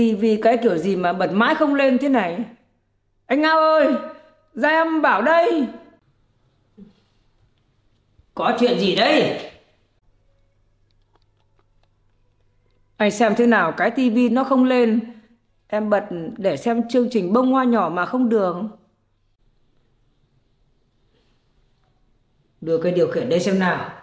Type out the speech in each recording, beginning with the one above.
tivi cái kiểu gì mà bật mãi không lên thế này? Anh ngao ơi, ra em bảo đây. Có chuyện gì đây anh xem thế nào, cái tivi nó không lên. Em bật để xem chương trình bông hoa nhỏ mà không được đưa cái điều khiển đây xem nào.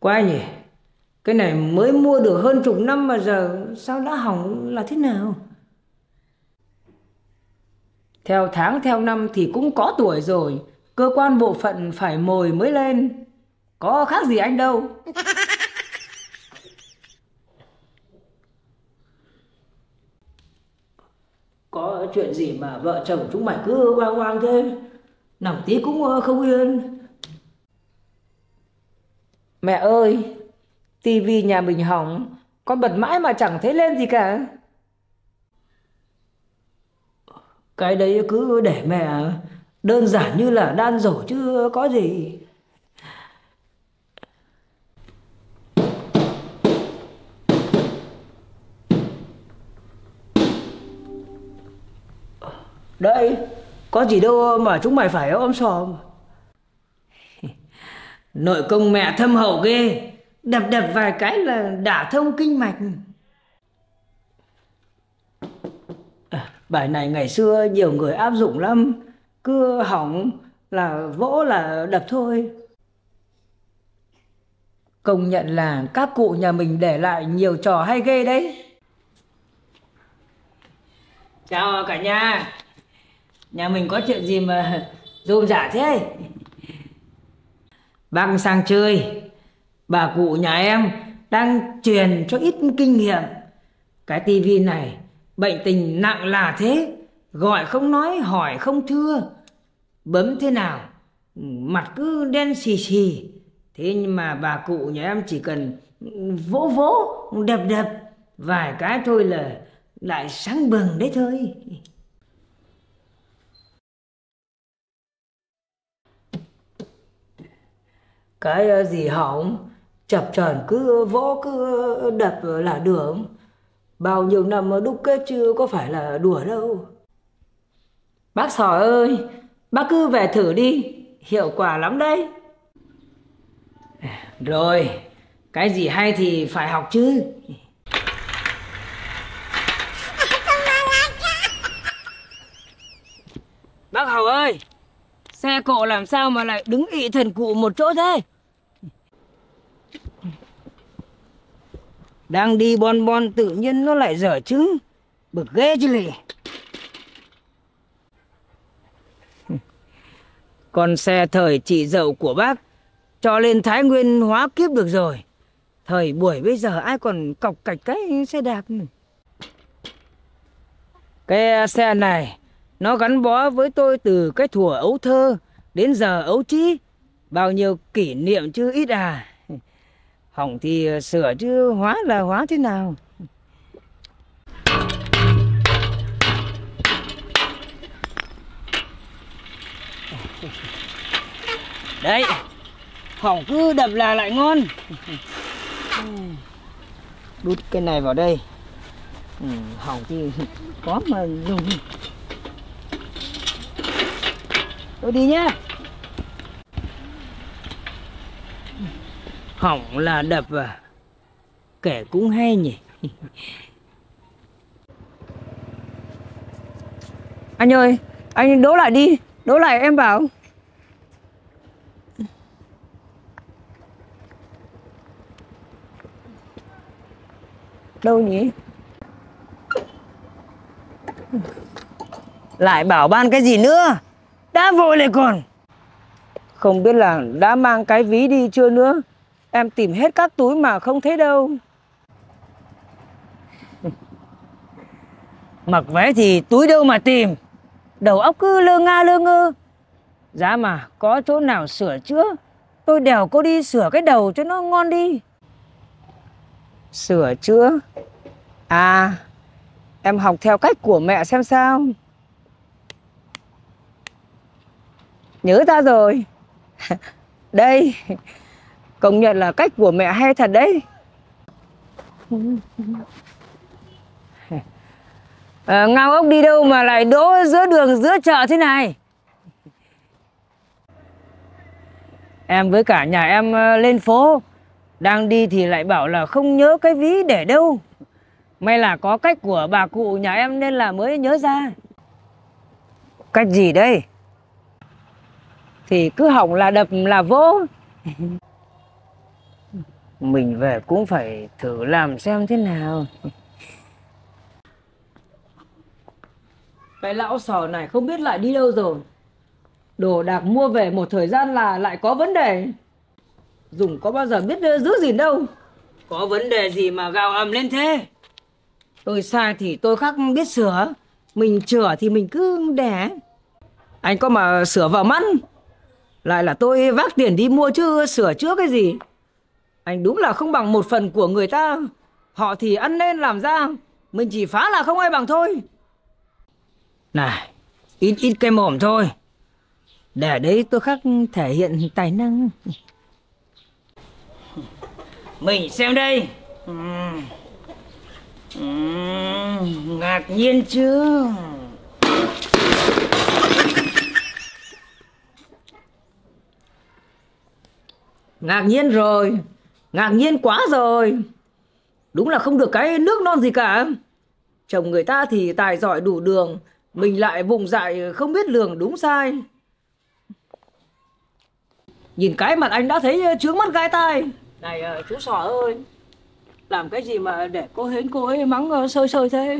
Quá nhỉ? Cái này mới mua được hơn chục năm mà giờ Sao đã hỏng là thế nào? Theo tháng, theo năm thì cũng có tuổi rồi. Cơ quan bộ phận phải mồi mới lên. Có khác gì anh đâu. Có chuyện gì mà vợ chồng chúng mày cứ oang oang thế? Nằm tí cũng ờ, không yên. Mẹ ơi, tivi nhà mình hỏng, con bật mãi mà chẳng thấy lên gì cả. Cái đấy cứ để mẹ đơn giản như là đan rổ chứ có gì. Đây, có gì đâu mà chúng mày phải ôm sòm. Nội công mẹ thâm hậu ghê. Đập đập vài cái là đả thông kinh mạch. À, Bài này ngày xưa nhiều người áp dụng lắm. Cứ hỏng là vỗ là đập thôi. Công nhận là các cụ nhà mình để lại nhiều trò hay ghê đấy. Chào cả nhà. Nhà mình có chuyện gì mà rôm giả thế? Bác sang chơi. Bà cụ nhà em đang truyền cho ít kinh nghiệm. Cái tivi này, bệnh tình nặng là thế. Gọi không nói, hỏi không thưa. Bấm thế nào, Mặt cứ đen xì xì. Thế nhưng mà bà cụ nhà em chỉ cần vỗ vỗ đập đập Vài cái thôi là lại sáng bừng đấy thôi. Cái ờ, gì hỏng? Chập chờn cứ vỗ, cứ đập là đường bao nhiêu năm đúc kết chưa có phải là đùa đâu. Bác sỏi ơi, bác cứ về thử đi. Hiệu quả lắm đấy. Rồi, cái gì hay thì phải học chứ. Bác hầu ơi! Xe cộ làm sao mà lại đứng ị thần cụ một chỗ thế? Đang đi bon bon tự nhiên nó lại dở trứng. Bực ghê chứ lì. Con xe thời chị dậu của bác, Cho lên Thái Nguyên hóa kiếp được rồi. Thời buổi bây giờ ai còn cọc cạch cái xe đạp Cái xe này nó gắn bó với tôi từ cái thủa ấu thơ Đến giờ ấu trí. Bao nhiêu kỷ niệm chứ ít à. Hỏng thì ờ, sửa chứ hóa là hóa thế nào. Đấy hỏng cứ đập là lại ngon. Đút cái này vào đây. Ừ, hỏng thì có mà dùng tôi đi nhé hỏng là đập à. Kể cũng hay nhỉ. Anh ơi anh đỗ lại đi. Đỗ lại em bảo. Đâu nhỉ? Lại bảo ban cái gì nữa đã vội lại còn. Không biết là đã mang cái ví đi chưa nữa. Em tìm hết các túi mà không thấy đâu. Mặc vé thì túi đâu mà tìm? Đầu óc cứ lơ nga lơ ngơ. Giá mà có chỗ nào sửa chữa Tôi đèo cô đi sửa cái đầu cho nó ngon đi. Sửa chữa? À Em học theo cách của mẹ xem sao nhớ ra rồi. Đây, công nhận là cách của mẹ hay thật đấy. À, Ngao ốc đi đâu mà lại đỗ giữa đường giữa chợ thế này? Em với cả nhà em ờ, lên phố, đang đi thì lại bảo là không nhớ cái ví để đâu. May là có cách của bà cụ nhà em nên là mới nhớ ra. Cách gì đây? Thì cứ hỏng là đập là vỗ. Mình về cũng phải thử làm xem thế nào. Cái lão sò này không biết lại đi đâu rồi. Đồ đạc mua về một thời gian là lại có vấn đề. Dùng có bao giờ biết giữ gìn đâu. Có vấn đề gì mà gào ầm lên thế? Tôi sai thì tôi khắc biết sửa. Mình chữa thì mình cứ để. Anh có mà sửa vào mắt. Lại là tôi vác tiền đi mua chứ sửa chữa cái gì. Anh đúng là không bằng một phần của người ta. Họ thì ăn nên làm ra. Mình chỉ phá là không ai bằng thôi. Này, ít ít cái mồm thôi. Để đấy tôi khắc thể hiện tài năng. Mình xem đây. Uhm. Uhm, ngạc nhiên chưa? Ngạc nhiên rồi. Ngạc nhiên quá rồi. Đúng là không được cái nước non gì cả. Chồng người ta thì tài giỏi đủ đường. Mình lại vùng dại không biết lường đúng sai. Nhìn cái mặt anh đã thấy trướng mắt gai tai. Này ờ, chú sỏ ơi. Làm cái gì mà để cô hến cô ấy mắng ờ, sơi sơi thế.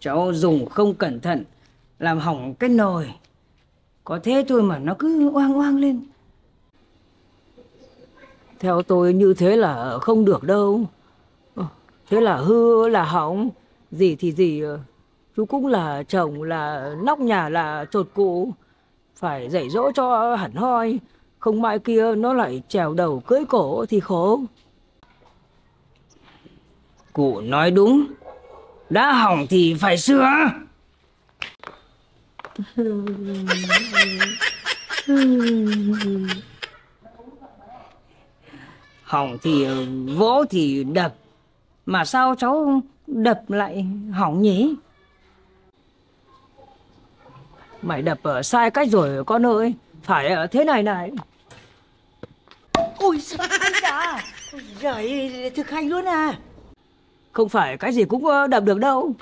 Cháu dùng không cẩn thận. Làm hỏng cái nồi. Có thế thôi mà nó cứ oang oang lên. Theo tôi như thế là không được đâu. Ờ, thế là hư, là hỏng. Gì thì gì. Ờ, chú cũng là chồng, là nóc nhà, là trột cụ. Phải dạy dỗ cho hẳn hoi. Không mai kia nó lại trèo đầu cưỡi cổ thì khổ. Cụ nói đúng. Đã hỏng thì phải sửa. Hỏng thì vỗ thì đập. Mà sao cháu đập lại hỏng nhỉ? Mày đập ở sai cách rồi con ơi. Phải ở thế này này. Ôi chà. Giời, thực hành luôn à. Không phải cái gì cũng ờ, đập được đâu.